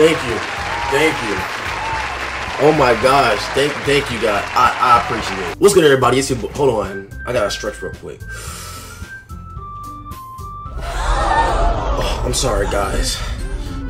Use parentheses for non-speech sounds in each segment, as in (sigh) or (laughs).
Thank you. Thank you. Oh my gosh. Thank thank you guys. I, I appreciate it. What's good everybody? It's your hold on. I gotta stretch real quick. Oh, I'm sorry guys.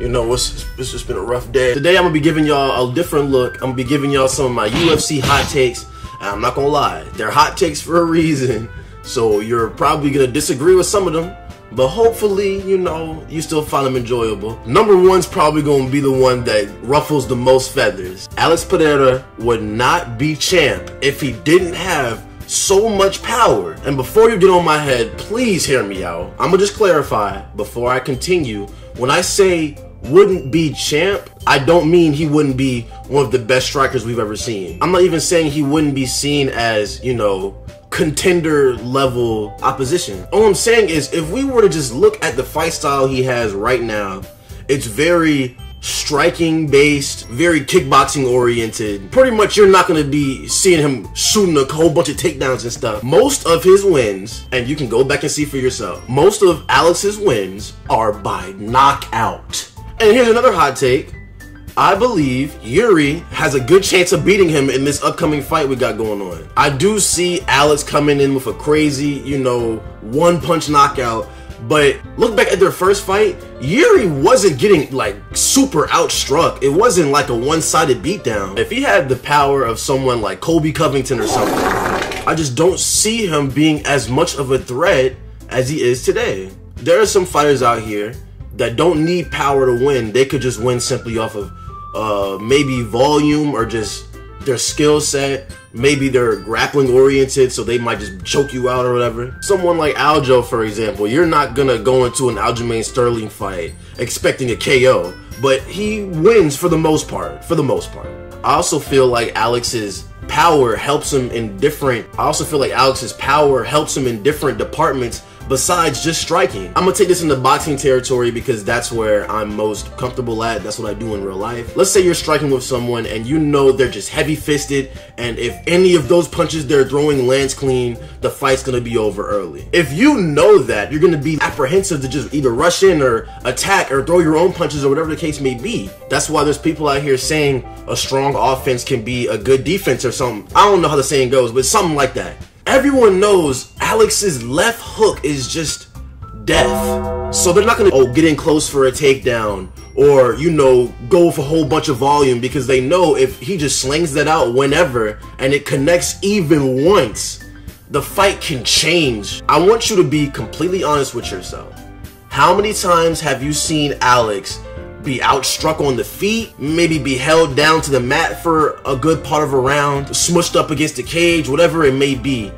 You know, it's, it's just been a rough day. Today I'm gonna be giving y'all a different look. I'm gonna be giving y'all some of my UFC hot takes. And I'm not gonna lie, they're hot takes for a reason. So you're probably gonna disagree with some of them, but hopefully, you know, you still find them enjoyable. Number one's probably gonna be the one that ruffles the most feathers. Alex Pereira would not be champ if he didn't have so much power. And before you get on my head, please hear me out. I'm gonna just clarify before I continue. When I say wouldn't be champ, I don't mean he wouldn't be one of the best strikers we've ever seen. I'm not even saying he wouldn't be seen as, you know, contender level opposition. All I'm saying is if we were to just look at the fight style he has right now, it's very striking based, very kickboxing oriented. Pretty much you're not gonna be seeing him shooting a whole bunch of takedowns and stuff. Most of his wins, and you can go back and see for yourself, most of Alex's wins are by knockout. And here's another hot take. I believe Yuri has a good chance of beating him in this upcoming fight we got going on. I do see Alex coming in with a crazy, you know, one punch knockout. But look back at their first fight, Yuri wasn't getting like super outstruck. It wasn't like a one sided beatdown. If he had the power of someone like Colby Covington or something, I just don't see him being as much of a threat as he is today. There are some fighters out here that don't need power to win. They could just win simply off of uh, maybe volume or just their skill set. Maybe they're grappling oriented, so they might just choke you out or whatever. Someone like Aljo, for example, you're not gonna go into an Aljamain Sterling fight expecting a KO, but he wins for the most part. For the most part, I also feel like Alex's power helps him in different. I also feel like Alex's power helps him in different departments besides just striking. I'm gonna take this into boxing territory because that's where I'm most comfortable at. That's what I do in real life. Let's say you're striking with someone and you know they're just heavy fisted, and if any of those punches they're throwing lands clean, the fight's gonna be over early. If you know that, you're gonna be apprehensive to just either rush in or attack or throw your own punches or whatever the case may be. That's why there's people out here saying a strong offense can be a good defense or something. I don't know how the saying goes, but something like that. Everyone knows Alex's left hook is just death. So they're not gonna oh get in close for a takedown or you know go with a whole bunch of volume because they know if he just slings that out whenever and it connects even once, the fight can change. I want you to be completely honest with yourself. How many times have you seen Alex be outstruck on the feet, maybe be held down to the mat for a good part of a round, smushed up against the cage, whatever it may be,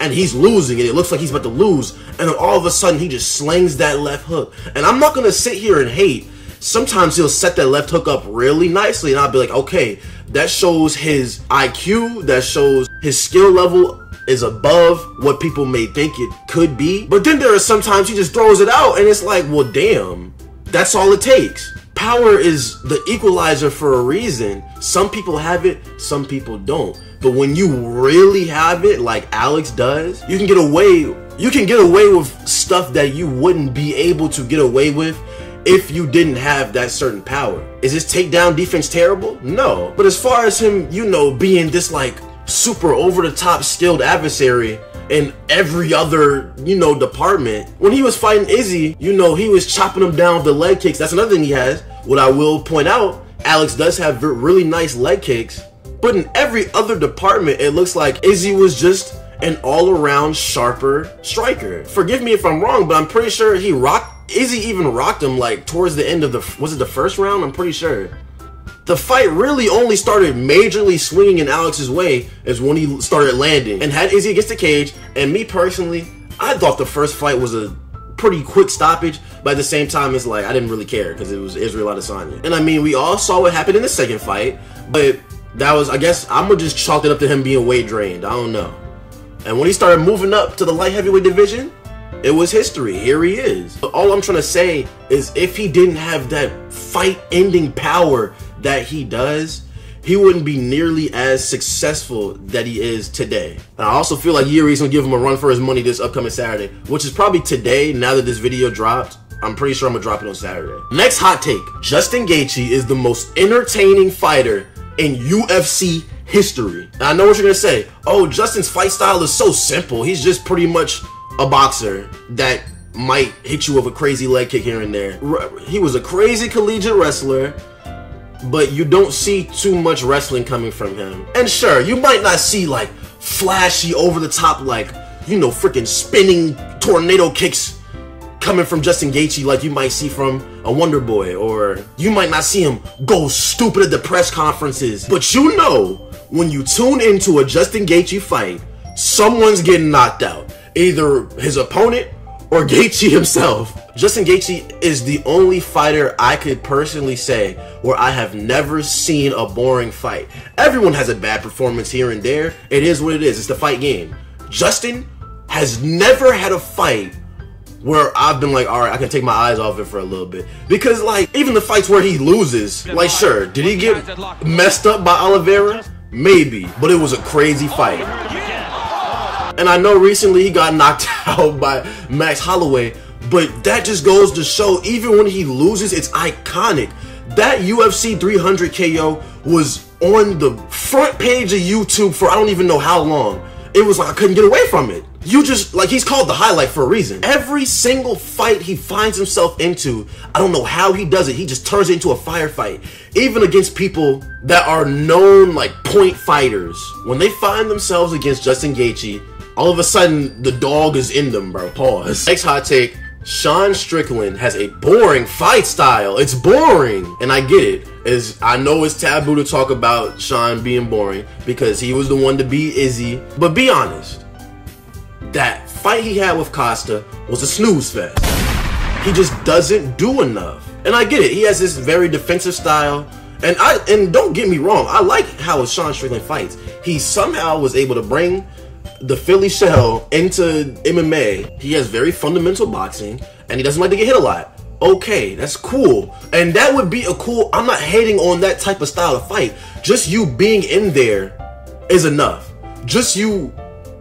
and he's losing and it looks like he's about to lose, and then all of a sudden he just slings that left hook. And I'm not gonna sit here and hate. Sometimes he'll set that left hook up really nicely, and I'll be like, okay, that shows his IQ, that shows his skill level is above what people may think it could be. But then there are sometimes he just throws it out and it's like, well, damn, that's all it takes. Power is the equalizer for a reason. Some people have it, some people don't. But when you really have it, like Alex does, you can get away. You can get away with stuff that you wouldn't be able to get away with if you didn't have that certain power. Is his takedown defense terrible? No. But as far as him, you know, being this like super over the top skilled adversary in every other, you know, department. When he was fighting Izzy, you know, he was chopping him down with the leg kicks. That's another thing he has. What I will point out, Alex does have really nice leg kicks, but in every other department, it looks like Izzy was just an all-around sharper striker. Forgive me if I'm wrong, but I'm pretty sure he rocked Izzy even rocked him like towards the end of the was it the first round? I'm pretty sure. The fight really only started majorly swinging in Alex's way is when he started landing and had Izzy against the cage. And me personally, I thought the first fight was a pretty quick stoppage, but at the same time, it's like I didn't really care because it was Israel Adesanya. And I mean, we all saw what happened in the second fight, but that was, I guess, I'm gonna just chalk it up to him being weight drained. I don't know. And when he started moving up to the light heavyweight division, it was history. Here he is. But all I'm trying to say is if he didn't have that fight ending power that he does, he wouldn't be nearly as successful that he is today. And I also feel like Yuri's gonna give him a run for his money this upcoming Saturday, which is probably today now that this video dropped. I'm pretty sure I'm gonna drop it on Saturday. Next hot take: Justin Gaethje is the most entertaining fighter in UFC history. And I know what you're gonna say. Oh, Justin's fight style is so simple. He's just pretty much a boxer that might hit you with a crazy leg kick here and there. He was a crazy collegiate wrestler, but you don't see too much wrestling coming from him. And sure, you might not see like flashy over the top like, you know, freaking spinning tornado kicks coming from Justin Gaethje like you might see from a Wonder Boy, or you might not see him go stupid at the press conferences. But you know, when you tune into a Justin Gaethje fight, someone's getting knocked out. Either his opponent or Gaethje (laughs) himself. Justin Gaethje is the only fighter I could personally say where I have never seen a boring fight. Everyone has a bad performance here and there. It is what it is. It's the fight game. Justin has never had a fight where I've been like, all right, I can take my eyes off it for a little bit. Because, like, even the fights where he loses, like, sure, did he get messed up by Oliveira? Maybe, but it was a crazy fight. And I know recently he got (laughs) knocked out by Max Holloway, but that just goes to show, even when he loses, it's iconic. That UFC 300 KO was on the front page of YouTube for I don't even know how long. It was like I couldn't get away from it. You just, like, he's called the highlight for a reason. Every single fight he finds himself into, I don't know how he does it. He just turns it into a firefight. Even against people that are known, like, point fighters. When they find themselves against Justin Gaethje, all of a sudden, the dog is in them, bro. Pause. Next hot take. Sean Strickland has a boring fight style. It's boring. And I get it. Is I know it's taboo to talk about Sean being boring because he was the one to beat Izzy. But be honest that fight he had with Costa was a snooze fest. He just doesn't do enough. And I get it. He has this very defensive style. And I and don't get me wrong, I like how Sean Strickland fights. He somehow was able to bring the Philly shell into MMA. He has very fundamental boxing and he doesn't like to get hit a lot. Okay, that's cool. And that would be a cool I'm not hating on that type of style of fight. Just you being in there is enough. Just you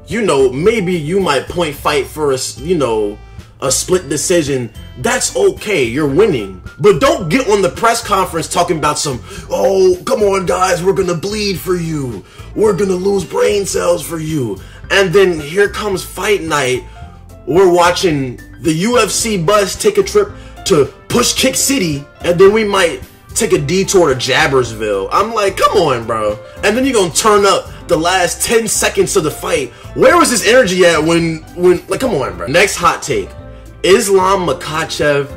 you know, maybe you might point fight for a, you know, a split decision. That's okay. You're winning. But don't get on the press conference talking about some, oh, come on, guys, we're going to bleed for you. We're going to lose brain cells for you. And then here comes fight night. We're watching the UFC bus take a trip to Push Kick City. And then we might take a detour to Jabbersville. I'm like, come on, bro. And then you're going to turn up the last 10 seconds of the fight. Where was his energy at when, when, like, come on, bro. Next hot take. Islam Makhachev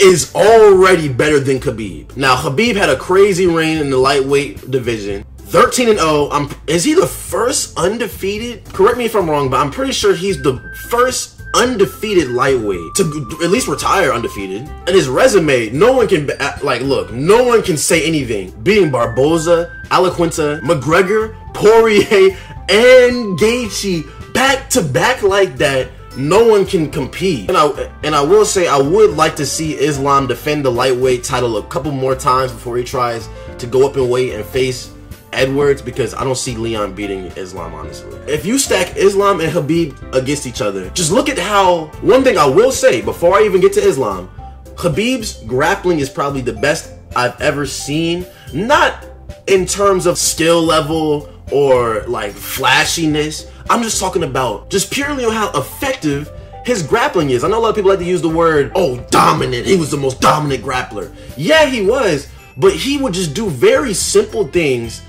is already better than Khabib. Now, Khabib had a crazy reign in the lightweight division. 13 and 0. I'm is he the first undefeated? Correct me if I'm wrong, but I'm pretty sure he's the first undefeated lightweight to at least retire undefeated. And his resume, no one can uh, like look, no one can say anything. Being Barboza, Al Iaquinta, McGregor, Poirier, and Gaethje back to back like that. No one can compete. And I and I will say I would like to see Islam defend the lightweight title a couple more times before he tries to go up in weight and face Edwards because I don't see Leon beating Islam, honestly. If you stack Islam and Khabib against each other, just look at how, one thing I will say before I even get to Islam, Khabib's grappling is probably the best I've ever seen. Not in terms of skill level or like flashiness. I'm just talking about just purely on how effective his grappling is. I know a lot of people like to use the word, oh, dominant. He was the most dominant grappler. Yeah, he was, but he would just do very simple things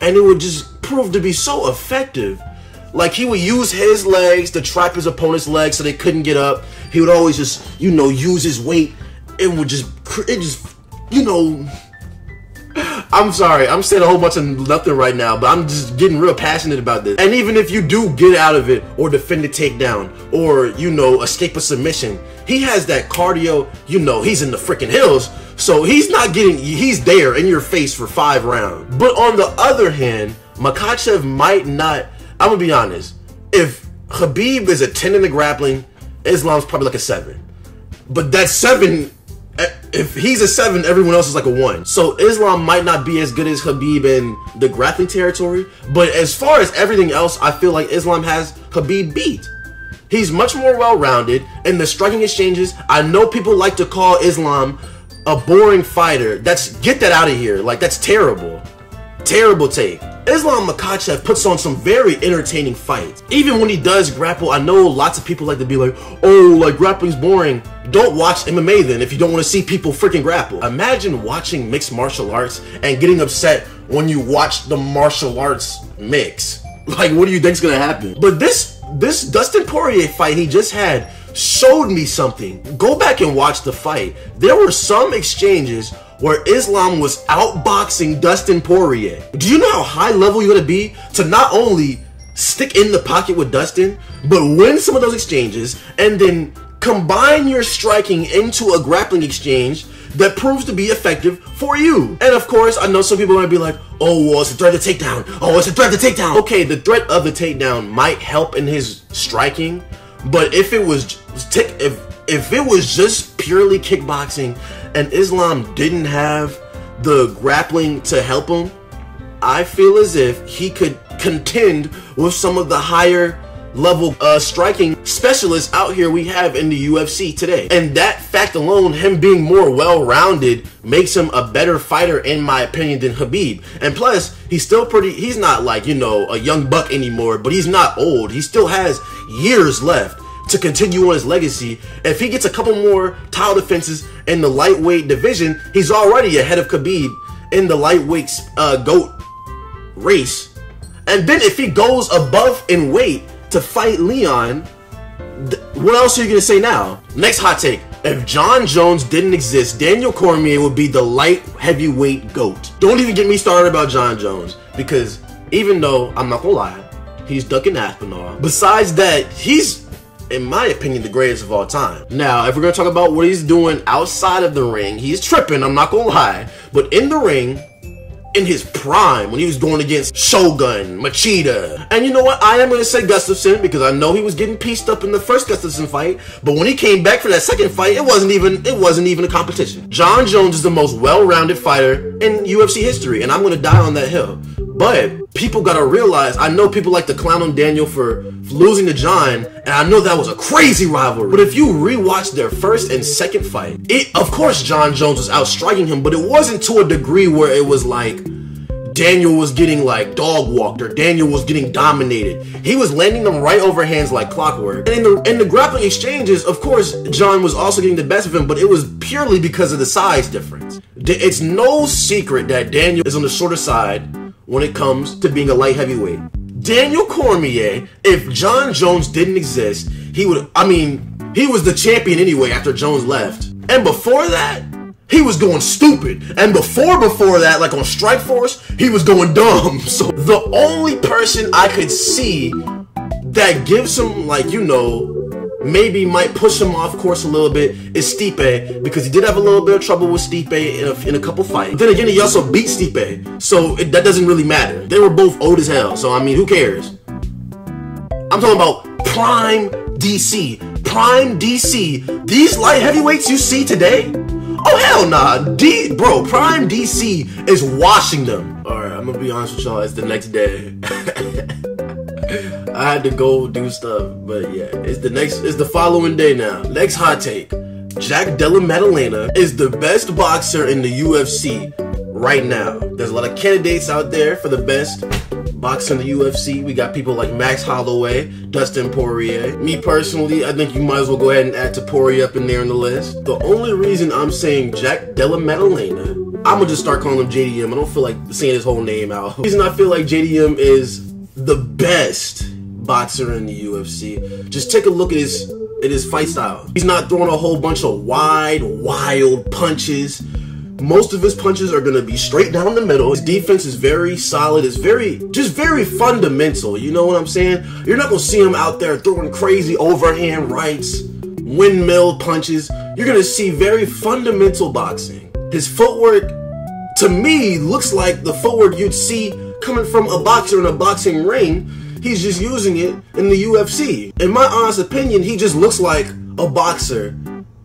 and it would just prove to be so effective. Like he would use his legs to trap his opponent's legs so they couldn't get up. He would always just, you know, use his weight. It would just, it just, you know. (sighs) I'm sorry, I'm saying a whole bunch of nothing right now, but I'm just getting real passionate about this. And even if you do get out of it or defend a takedown or, you know, escape a submission, he has that cardio, you know, he's in the freaking hills. So he's not getting, he's there in your face for five rounds. But on the other hand, Makhachev might not, I'm gonna be honest, if Khabib is a 10 in the grappling, Islam's probably like a 7. But that 7, eh, if he's a 7, everyone else is like a 1. So Islam might not be as good as Khabib in the grappling territory, but as far as everything else, I feel like Islam has Khabib beat. He's much more well-rounded in the striking exchanges. I know people like to call Islam a boring fighter. That's get that out of here. Like that's terrible. Terrible take. Islam Makhachev puts on some very entertaining fights. Even when he does grapple, I know lots of people like to be like, oh, like grappling's boring. Don't watch MMA then if you don't want to see people freaking grapple. Imagine watching mixed martial arts and getting upset when you watch the martial arts mix. Like, what do you think's gonna happen? But this this Dustin Poirier fight he just had showed me something. Go back and watch the fight. There were some exchanges where Islam was outboxing Dustin Poirier. Do you know how high level you gotta be to not only stick in the pocket with Dustin, but win some of those exchanges and then combine your striking into a grappling exchange that proves to be effective for you. And of course, I know some people might be like, oh, well, it's a threat to takedown. Oh, it's a threat to takedown. Okay, the threat of the takedown might help in his striking, but if it was if if it was just purely kickboxing and Islam didn't have the grappling to help him, I feel as if he could contend with some of the higher level uh, striking specialists out here we have in the UFC today. And that fact alone, him being more well-rounded, makes him a better fighter in my opinion than Khabib. And plus, he's still pretty, he's not like, you know, a young buck anymore, but he's not old. He still has years left to continue on his legacy. If he gets a couple more title defenses in the lightweight division, he's already ahead of Khabib in the lightweight uh, GOAT race. And then if he goes above in weight to fight Leon, what else are you going to say now? Next hot take. If Jon Jones didn't exist, Daniel Cormier would be the light heavyweight GOAT. Don't even get me started about Jon Jones because even though I'm not gonna lie, he's ducking Aspinall. Besides that, he's in my opinion, the greatest of all time. Now, if we're gonna talk about what he's doing outside of the ring, he's tripping, I'm not gonna lie. But in the ring, in his prime, when he was going against Shogun, Machida. And you know what? I am gonna say Gustafsson because I know he was getting pieced up in the first Gustafsson fight, but when he came back for that second fight, it wasn't even it wasn't even a competition. Jon Jones is the most well-rounded fighter in UFC history, and I'm gonna die on that hill. But people gotta realize, I know people like to clown on Daniel for, losing to Jon, and I know that was a crazy rivalry. But if you rewatch their first and second fight, it of course Jon Jones was outstriking him, but it wasn't to a degree where it was like Daniel was getting like dog walked or Daniel was getting dominated. He was landing them right over hands like clockwork. And in the in the grappling exchanges, of course, Jon was also getting the best of him, but it was purely because of the size difference. It's no secret that Daniel is on the shorter side when it comes to being a light heavyweight. Daniel Cormier, if Jon Jones didn't exist, he would, I mean, he was the champion anyway after Jones left. And before that, he was going stupid. And before before that, like on Strikeforce, he was going dumb. (laughs) So the only person I could see that gives him like, you know, maybe might push him off course a little bit is Stipe because he did have a little bit of trouble with Stipe in a, in a couple fights. Then again, he also beat Stipe, so it, that doesn't really matter. They were both old as hell, so I mean, who cares? I'm talking about Prime DC. Prime DC. These light heavyweights you see today? Oh hell nah, D bro, Prime DC is washing them. Alright, I'm gonna be honest with y'all, it's the next day. (laughs) I had to go do stuff, but yeah, it's the next, it's the following day now. Next hot take: Jack Della Maddalena is the best boxer in the UFC right now. There's a lot of candidates out there for the best boxer in the UFC. We got people like Max Holloway, Dustin Poirier. Me personally, I think you might as well go ahead and add Topuria up in there in the list. The only reason I'm saying Jack Della Maddalena, I'm gonna just start calling him JDM. I don't feel like saying his whole name out. (laughs) The reason I feel like JDM is the best boxer in the UFC. Just take a look at his at his fight style. He's not throwing a whole bunch of wide, wild punches. Most of his punches are gonna be straight down the middle. His defense is very solid. It's very, just very fundamental. You know what I'm saying? You're not gonna see him out there throwing crazy overhand rights, windmill punches. You're gonna see very fundamental boxing. His footwork, to me, looks like the footwork you'd see coming from a boxer in a boxing ring He's just using it in the UFC. In my honest opinion, he just looks like a boxer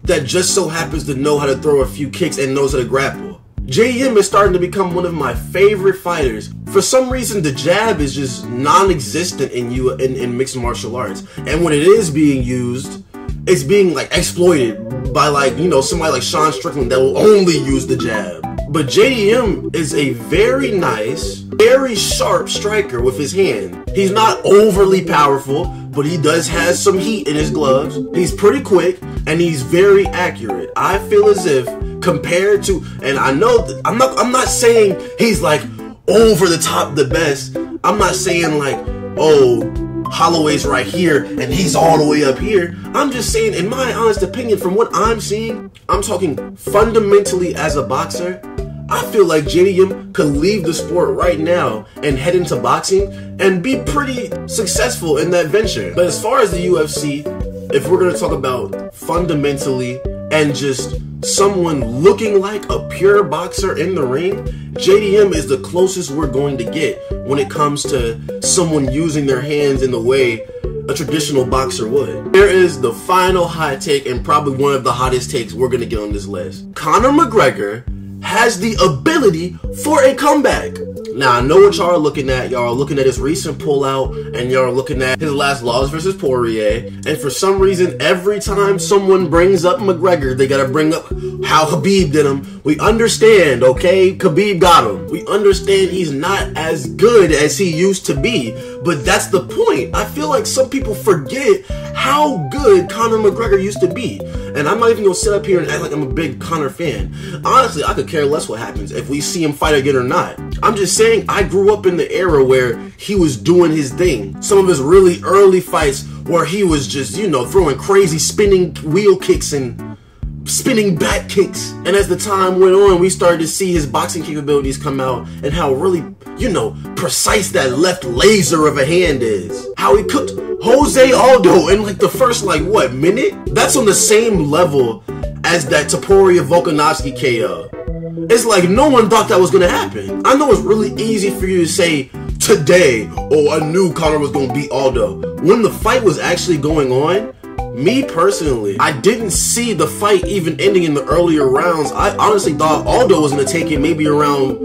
that just so happens to know how to throw a few kicks and knows how to grapple. JDM is starting to become one of my favorite fighters. For some reason, the jab is just non-existent in you in, in mixed martial arts, and when it is being used, it's being like exploited by like you know somebody like Sean Strickland that will only use the jab. But JDM is a very nice, very sharp striker with his hand. He's not overly powerful, but he does has some heat in his gloves. He's pretty quick and he's very accurate. I feel as if compared to and I know I'm not I'm not saying he's like over the top the best. I'm not saying like, oh, Holloway's right here and he's all the way up here. I'm just saying, in my honest opinion, from what I'm seeing, I'm talking fundamentally as a boxer. I feel like JDM could leave the sport right now and head into boxing and be pretty successful in that venture. But as far as the UFC, if we're gonna talk about fundamentally and just someone looking like a pure boxer in the ring, JDM is the closest we're going to get when it comes to someone using their hands in the way a traditional boxer would. Here is the final hot take and probably one of the hottest takes we're gonna get on this list. Conor McGregor has the ability for a comeback. Now I know what y'all are looking at. Y'all are looking at his recent pullout, and y'all are looking at his last loss versus Poirier. And for some reason, every time someone brings up McGregor, they gotta bring up how Khabib did him. We understand, okay? Khabib got him. We understand he's not as good as he used to be. But that's the point. I feel like some people forget how good Conor McGregor used to be. And I'm not even gonna sit up here and act like I'm a big Conor fan. Honestly, I could care less what happens if we see him fight again or not. I'm just saying I grew up in the era where he was doing his thing. Some of his really early fights where he was just, you know, throwing crazy spinning wheel kicks and spinning back kicks. And as the time went on, we started to see his boxing capabilities come out and how really, you know, precise that left laser of a hand is. How he cooked Jose Aldo in like the first, like, what, minute? That's on the same level as that Topuria Volkanovski KO. It's like no one thought that was gonna happen. I know it's really easy for you to say today, oh, I knew Conor was gonna beat Aldo. When the fight was actually going on, me personally, I didn't see the fight even ending in the earlier rounds. I honestly thought Aldo was gonna take it maybe around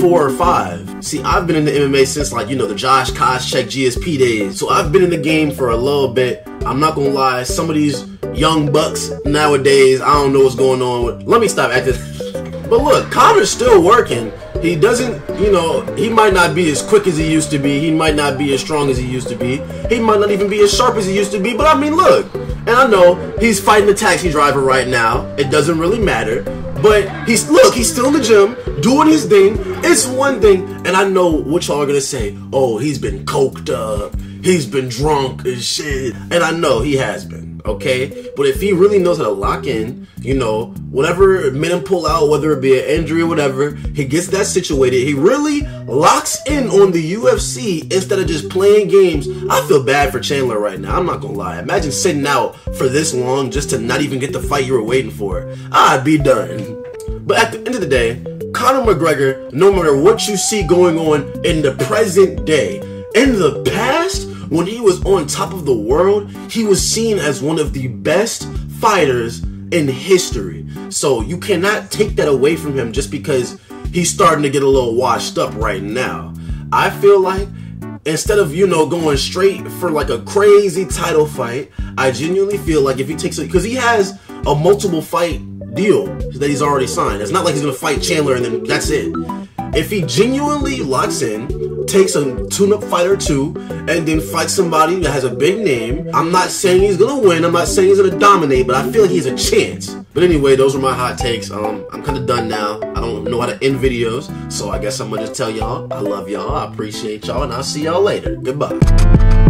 four or five. See, I've been in the MMA since like, you know, the Josh Koscheck GSP days. So I've been in the game for a little bit. I'm not gonna lie, some of these young bucks nowadays, I don't know what's going on with. Let me stop at this. (laughs) But look, Conor's still working. He doesn't, you know, he might not be as quick as he used to be. He might not be as strong as he used to be. He might not even be as sharp as he used to be. But I mean, look, I know he's fighting a taxi driver right now. It doesn't really matter. But he's look, he's still in the gym, doing his thing. It's one thing, and I know what y'all are gonna say. Oh, he's been coked up, he's been drunk and shit. And I know he has been, okay? But if he really knows how to lock in, you know, whatever men pull out, whether it be an injury or whatever, he gets that situated. He really locks in on the UFC instead of just playing games. I feel bad for Chandler right now. I'm not gonna lie. Imagine sitting out for this long just to not even get the fight you were waiting for. I'd be done. But at the end of the day, Conor McGregor, no matter what you see going on in the present day, in the past, when he was on top of the world, he was seen as one of the best fighters in history. So you cannot take that away from him just because he's starting to get a little washed up right now. I feel like instead of you know going straight for like a crazy title fight, I genuinely feel like if he takes it because he has a multiple fight deal that he's already signed. It's not like he's gonna fight Chandler and then that's it. If he genuinely locks in, takes a tune-up fight or two, and then fights somebody that has a big name, I'm not saying he's gonna win. I'm not saying he's gonna dominate, but I feel like he's a chance. But anyway, those are my hot takes. Um, I'm kind of done now. I don't know how to end videos, so I guess I'm gonna just tell y'all I love y'all, I appreciate y'all, and I'll see y'all later. Goodbye.